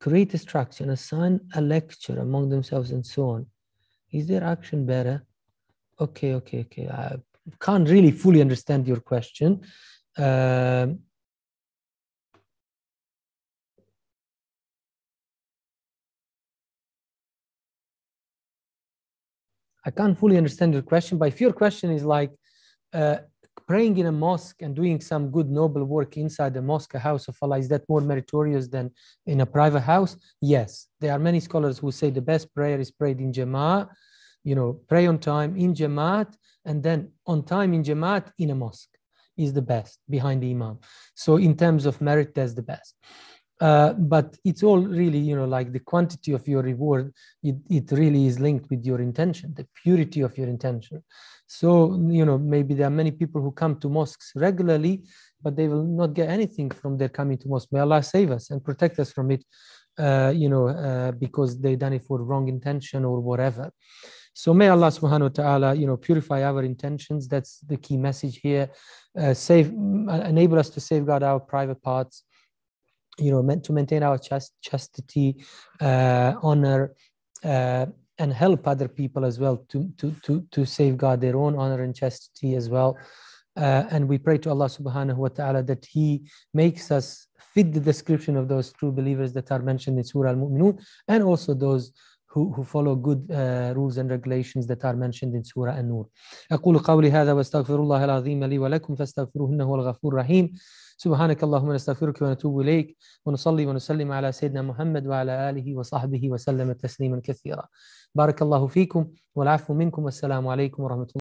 create a structure and assign a lecture among themselves and so on. Is their action better? Okay, okay, okay. I can't really fully understand your question. Um, I can't fully understand your question, but if your question is like uh, praying in a mosque and doing some good noble work inside the mosque, a house of Allah, is that more meritorious than in a private house? Yes. There are many scholars who say the best prayer is prayed in Jama'at, you know, pray on time in Jama'at, and then on time in Jama'at in a mosque is the best behind the Imam. So in terms of merit, that's the best. Uh, but it's all really, you know, like the quantity of your reward, it, it really is linked with your intention, the purity of your intention. So, you know, maybe there are many people who come to mosques regularly, but they will not get anything from their coming to mosque. May Allah save us and protect us from it, uh, you know, uh, because they done it for wrong intention or whatever. So may Allah subhanahu wa ta'ala, you know, purify our intentions. That's the key message here. Uh, save, enable us to safeguard our private parts you know, meant to maintain our chast- chastity, uh, honor, uh, and help other people as well to, to, to, to safeguard their own honor and chastity as well. Uh, and we pray to Allah subhanahu wa ta'ala that He makes us fit the description of those true believers that are mentioned in Surah Al Mu'minun and also those who, who follow good uh, rules and regulations that are mentioned in Surah An-Nur. أقول قولي هذا واستغفر الله العظيم لي ولكم فاستغفروه إنه هو الغفور الرحيم سبحانك اللهم نستغفرك ونتوب إليك ونصلي ونسلم على سيدنا محمد وعلى آله وصحبه وسلم تسليما كثيرا بارك الله فيكم والعفو منكم والسلام عليكم ورحمة الله